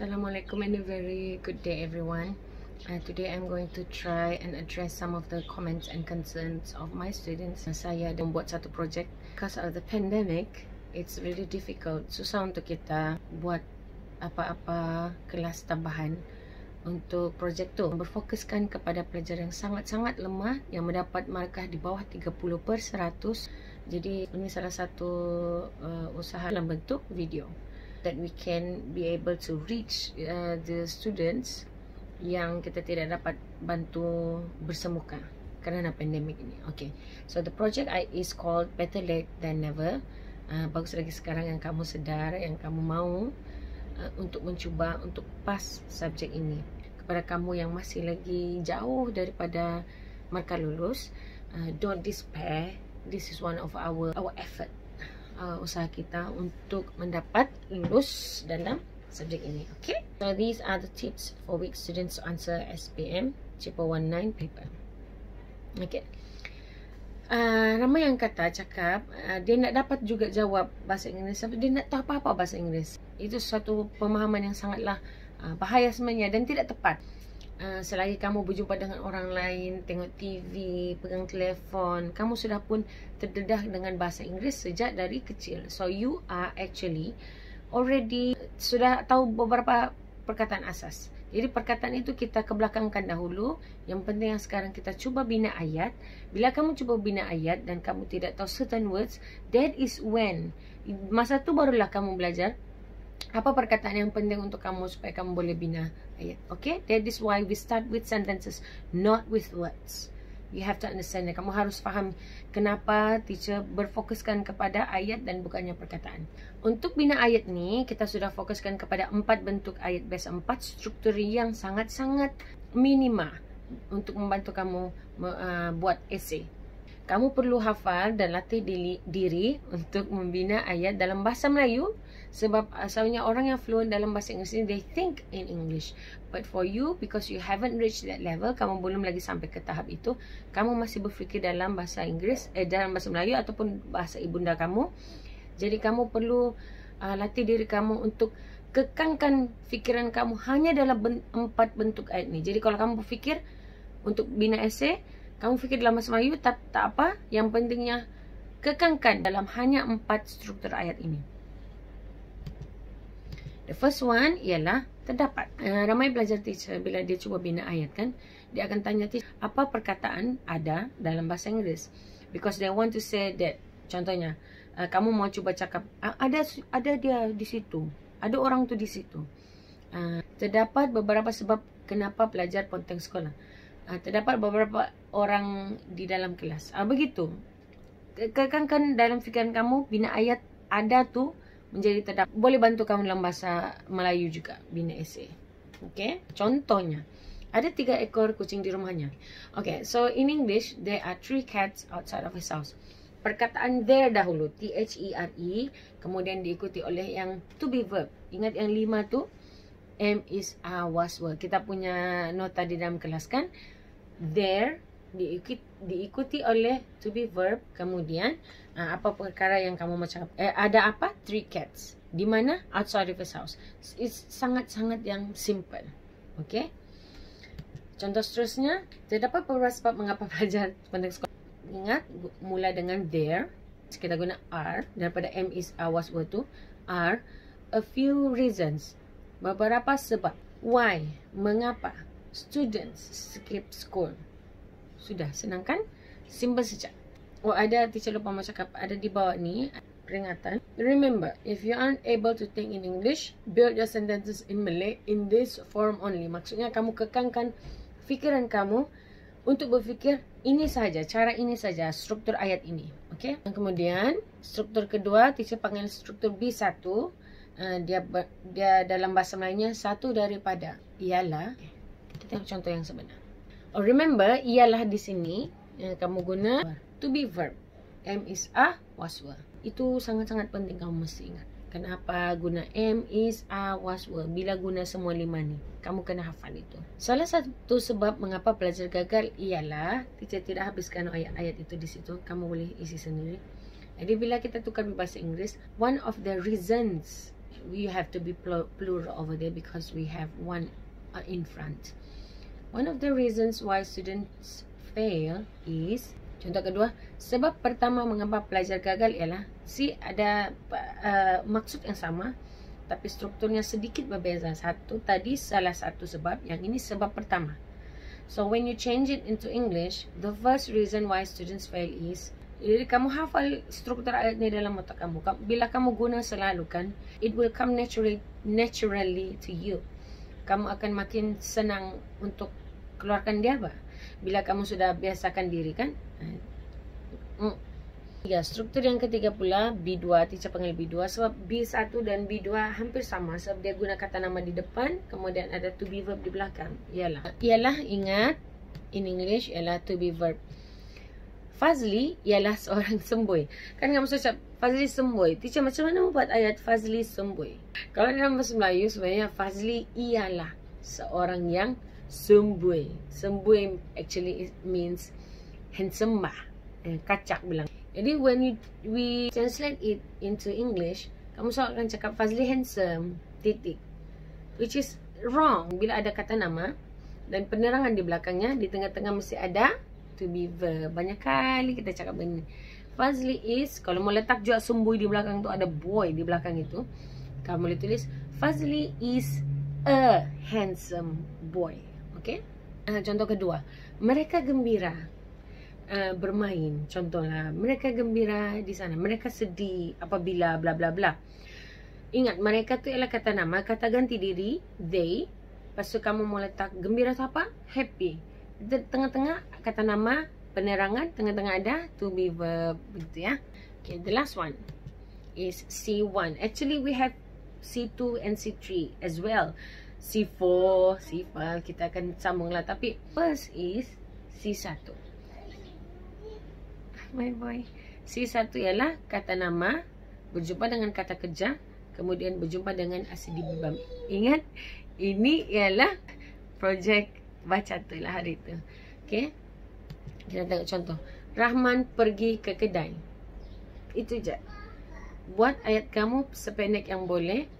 Assalamualaikum and a very good day everyone. Uh, today I'm going to try and address some of the comments and concerns of my students. Saya ada membuat satu projek because of the pandemic. It's really difficult. Susah untuk kita buat apa-apa kelas tambahan untuk projek tu. Berfokuskan kepada pelajar yang sangat-sangat lemah yang mendapat markah di bawah 30 per 100. Jadi ini salah satu uh, usaha dalam bentuk video that we can be able to reach uh, the students yang kita tidak dapat bantu bersemuka kerana pandemik ini. Okay, so the project I is called Better Late Than Never. Uh, bagus lagi sekarang yang kamu sedar, yang kamu mau uh, untuk mencuba untuk pas subjek ini. Kepada kamu yang masih lagi jauh daripada markah lulus, uh, don't despair. This is one of our our effort uh, usaha kita untuk mendapat lulus dalam subjek ini. Okay. So these are the tips for weak students to answer SPM Chipper 19 paper. Okay. Uh, ramai yang kata cakap uh, dia nak dapat juga jawab bahasa Inggeris tapi dia nak tahu apa-apa bahasa Inggeris. Itu satu pemahaman yang sangatlah uh, bahaya sebenarnya dan tidak tepat. Uh, selagi kamu berjumpa dengan orang lain, tengok TV, pegang telefon, kamu sudah pun terdedah dengan bahasa Inggeris sejak dari kecil. So you are actually already sudah tahu beberapa perkataan asas. Jadi perkataan itu kita kebelakangkan dahulu. Yang penting yang sekarang kita cuba bina ayat. Bila kamu cuba bina ayat dan kamu tidak tahu certain words, that is when masa tu barulah kamu belajar apa perkataan yang penting untuk kamu supaya kamu boleh bina ayat. Okay? That is why we start with sentences, not with words. You have to understand that. Kamu harus faham kenapa teacher berfokuskan kepada ayat dan bukannya perkataan. Untuk bina ayat ni, kita sudah fokuskan kepada empat bentuk ayat biasa. Empat struktur yang sangat-sangat minima untuk membantu kamu uh, buat essay. Kamu perlu hafal dan latih diri, untuk membina ayat dalam bahasa Melayu sebab asalnya orang yang fluent dalam bahasa Inggeris ni they think in English. But for you because you haven't reached that level, kamu belum lagi sampai ke tahap itu, kamu masih berfikir dalam bahasa Inggeris eh dalam bahasa Melayu ataupun bahasa ibunda kamu. Jadi kamu perlu uh, latih diri kamu untuk kekangkan fikiran kamu hanya dalam ben empat bentuk ayat ni. Jadi kalau kamu berfikir untuk bina esei kamu fikir dalam bahasa Melayu tak, tak apa. Yang pentingnya kekangkan dalam hanya empat struktur ayat ini. The first one ialah terdapat. Uh, ramai belajar teacher bila dia cuba bina ayat kan. Dia akan tanya teacher apa perkataan ada dalam bahasa Inggeris. Because they want to say that. Contohnya. Uh, kamu mau cuba cakap. Uh, ada ada dia di situ. Ada orang tu di situ. Uh, terdapat beberapa sebab kenapa pelajar ponteng sekolah uh, terdapat beberapa orang di dalam kelas. Uh, begitu. Kekangkan dalam fikiran kamu bina ayat ada tu menjadi terdapat boleh bantu kamu dalam bahasa Melayu juga bina esei. Okay, contohnya ada tiga ekor kucing di rumahnya. Okay, so in English there are three cats outside of his house. Perkataan there dahulu T H E R E kemudian diikuti oleh yang to be verb. Ingat yang lima tu M is was were. Kita punya nota di dalam kelas kan? there diikuti, diikuti oleh to be verb kemudian uh, apa perkara yang kamu macam eh, ada apa? Three cats. Di mana? Outside of his house. It's sangat-sangat yang simple. Okay? Contoh seterusnya terdapat beberapa sebab mengapa pelajar penting sekolah. Ingat mula dengan there kita guna are daripada M is a was were to are a few reasons beberapa sebab why mengapa students skip school. Sudah, senang kan? Simple saja. Oh, ada teacher lupa mau cakap. Ada di bawah ni, peringatan. Remember, if you aren't able to think in English, build your sentences in Malay in this form only. Maksudnya, kamu kekangkan fikiran kamu untuk berfikir ini saja, cara ini saja, struktur ayat ini. Okay? Dan kemudian, struktur kedua, teacher panggil struktur B1. Uh, dia dia dalam bahasa Melayunya satu daripada ialah tengok contoh yang sebenar. Oh, remember, ialah di sini yang kamu guna to be verb. M is a, was were. Itu sangat-sangat penting kamu mesti ingat. Kenapa guna M is a, was were. Bila guna semua lima ni. Kamu kena hafal itu. Salah satu sebab mengapa pelajar gagal ialah teacher tidak habiskan ayat-ayat itu di situ. Kamu boleh isi sendiri. Jadi bila kita tukar bahasa Inggeris, one of the reasons we have to be plural over there because we have one uh, in front. One of the reasons why students fail is contoh kedua sebab pertama mengapa pelajar gagal ialah si ada uh, maksud yang sama tapi strukturnya sedikit berbeza. Satu tadi salah satu sebab, yang ini sebab pertama. So when you change it into English, the first reason why students fail is jadi kamu hafal struktur ayat ni dalam otak kamu. Bila kamu guna selalu kan, it will come naturally naturally to you. Kamu akan makin senang untuk keluarkan dia apa? Bila kamu sudah biasakan diri kan? Hmm. Ya, struktur yang ketiga pula B2, teacher panggil B2 sebab B1 dan B2 hampir sama sebab dia guna kata nama di depan kemudian ada to be verb di belakang. Ialah. Ialah ingat in English ialah to be verb. Fazli ialah seorang sembui. Kan kamu cakap Fazli sembui. Teacher macam mana buat ayat Fazli sembui? Kalau dalam bahasa Melayu sebenarnya Fazli ialah seorang yang sembui. Sembui actually means handsome bah. Eh, kacak bilang. Jadi when you, we translate it into English, kamu selalu akan cakap Fazli handsome, titik. Which is wrong bila ada kata nama dan penerangan di belakangnya, di tengah-tengah mesti ada to be verb. Banyak kali kita cakap begini. Fazli is, kalau mau letak juga sembui di belakang tu ada boy di belakang itu. Kamu boleh tulis, Fazli is a handsome boy. Okay? Uh, contoh kedua, mereka gembira uh, bermain. Contohlah, mereka gembira di sana. Mereka sedih apabila bla bla bla. Ingat, mereka tu ialah kata nama. Kata ganti diri, they. Lepas tu kamu mau letak gembira apa? Happy tengah-tengah kata nama penerangan tengah-tengah ada to be verb begitu ya. Okay, the last one is C1. Actually we have C2 and C3 as well. C4, C5 kita akan sambunglah tapi first is C1. My boy. C1 ialah kata nama berjumpa dengan kata kerja kemudian berjumpa dengan asli bibam. Ingat ini ialah projek baca tu lah hari tu. Okay. Kita tengok contoh. Rahman pergi ke kedai. Itu je. Buat ayat kamu sependek yang boleh.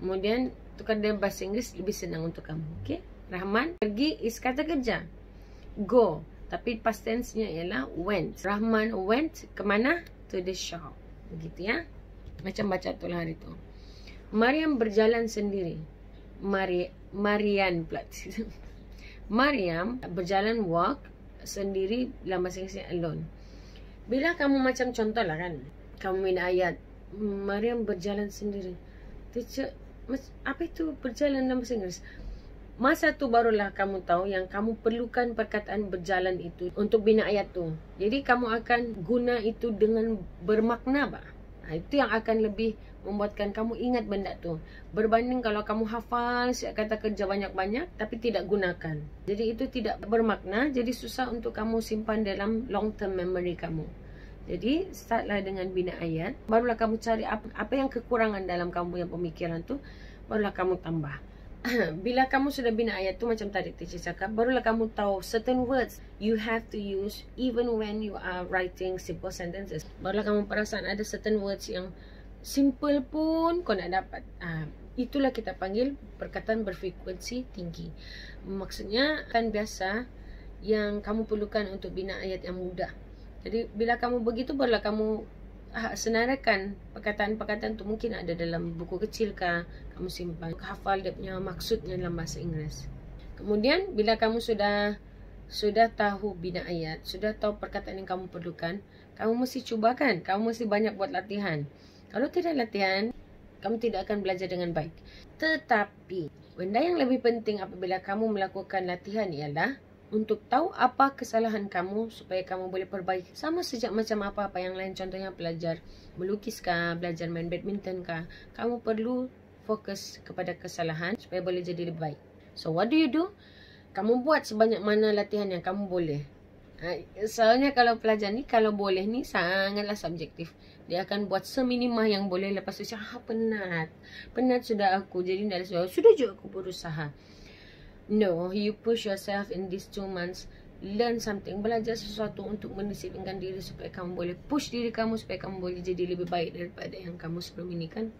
Kemudian tukar dengan bahasa Inggeris lebih senang untuk kamu. Okay. Rahman pergi is kata kerja. Go. Tapi past tense-nya ialah went. Rahman went ke mana? To the shop. Begitu ya. Macam baca tu lah hari tu. Mariam berjalan sendiri. Mari Marian pula. Maryam berjalan walk sendiri dalam Inggeris alone. Bila kamu macam contoh lah kan, kamu minta ayat, Maryam berjalan sendiri. Teacher, apa itu berjalan dalam bahasa Inggeris? Masa tu barulah kamu tahu yang kamu perlukan perkataan berjalan itu untuk bina ayat tu. Jadi kamu akan guna itu dengan bermakna bah. Ha, itu yang akan lebih membuatkan kamu ingat benda tu. Berbanding kalau kamu hafal siap kata kerja banyak-banyak tapi tidak gunakan. Jadi itu tidak bermakna. Jadi susah untuk kamu simpan dalam long term memory kamu. Jadi startlah dengan bina ayat. Barulah kamu cari apa, apa yang kekurangan dalam kamu yang pemikiran tu. Barulah kamu tambah. Bila kamu sudah bina ayat tu macam tadi teacher cakap. Barulah kamu tahu certain words you have to use even when you are writing simple sentences. Barulah kamu perasan ada certain words yang simple pun kau nak dapat. Ah, itulah kita panggil perkataan berfrekuensi tinggi. Maksudnya kan biasa yang kamu perlukan untuk bina ayat yang mudah. Jadi bila kamu begitu barulah kamu ah, senarakan perkataan-perkataan tu mungkin ada dalam buku kecil kah kamu simpan hafal dia punya maksudnya dalam bahasa Inggeris. Kemudian bila kamu sudah sudah tahu bina ayat, sudah tahu perkataan yang kamu perlukan, kamu mesti cubakan, kamu mesti banyak buat latihan. Kalau tidak latihan, kamu tidak akan belajar dengan baik. Tetapi, benda yang lebih penting apabila kamu melakukan latihan ialah untuk tahu apa kesalahan kamu supaya kamu boleh perbaiki. Sama sejak macam apa-apa yang lain. Contohnya belajar melukis kah, belajar main badminton kah. Kamu perlu fokus kepada kesalahan supaya boleh jadi lebih baik. So, what do you do? Kamu buat sebanyak mana latihan yang kamu boleh. Ha, soalnya kalau pelajar ni, kalau boleh ni sangatlah subjektif. Dia akan buat seminimah yang boleh lepas tu cakap, ah, penat. Penat sudah aku. Jadi dah sudah, sudah juga aku berusaha. No, you push yourself in these two months. Learn something. Belajar sesuatu untuk mendisiplinkan diri supaya kamu boleh push diri kamu supaya kamu boleh jadi lebih baik daripada yang kamu sebelum ini kan.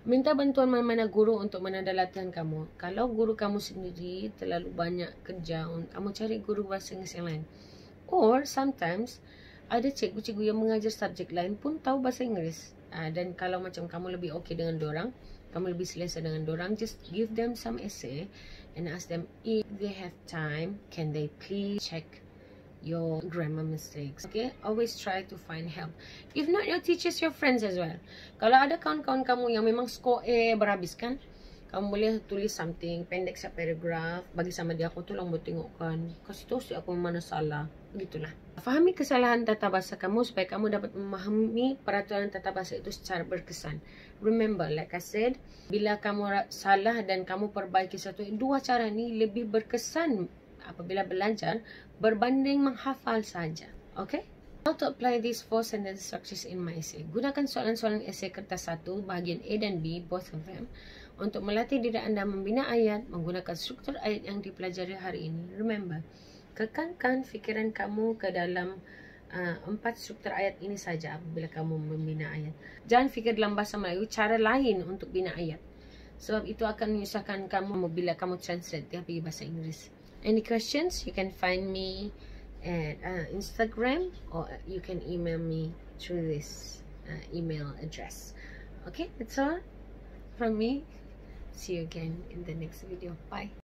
Minta bantuan mana-mana guru untuk menanda latihan kamu. Kalau guru kamu sendiri terlalu banyak kerja, kamu cari guru bahasa Inggeris yang lain. Or sometimes ada cikgu-cikgu yang mengajar subjek lain pun tahu bahasa Inggeris. Uh, dan kalau macam kamu lebih okey dengan orang, kamu lebih selesa dengan orang, just give them some essay and ask them if they have time, can they please check your grammar mistakes. Okay, always try to find help. If not your teachers, your friends as well. Kalau ada kawan-kawan kamu yang memang score A berhabis kan, kamu boleh tulis something pendek paragraph bagi sama dia aku tolong buat tengokkan kasi tu si aku mana salah begitulah fahami kesalahan tata bahasa kamu supaya kamu dapat memahami peraturan tata bahasa itu secara berkesan remember like I said bila kamu salah dan kamu perbaiki satu dua cara ni lebih berkesan apabila belajar berbanding menghafal saja okay How to apply these four sentence structures in my essay? Gunakan soalan-soalan essay kertas satu bahagian A dan B, both of them, untuk melatih diri anda membina ayat menggunakan struktur ayat yang dipelajari hari ini. Remember, kekalkan fikiran kamu ke dalam uh, empat struktur ayat ini saja apabila kamu membina ayat. Jangan fikir dalam bahasa Melayu cara lain untuk bina ayat. Sebab itu akan menyusahkan kamu bila kamu translate dia pergi bahasa Inggeris. Any questions? You can find me at uh, Instagram or you can email me through this uh, email address. Okay, that's all from me. See you again in the next video. Bye.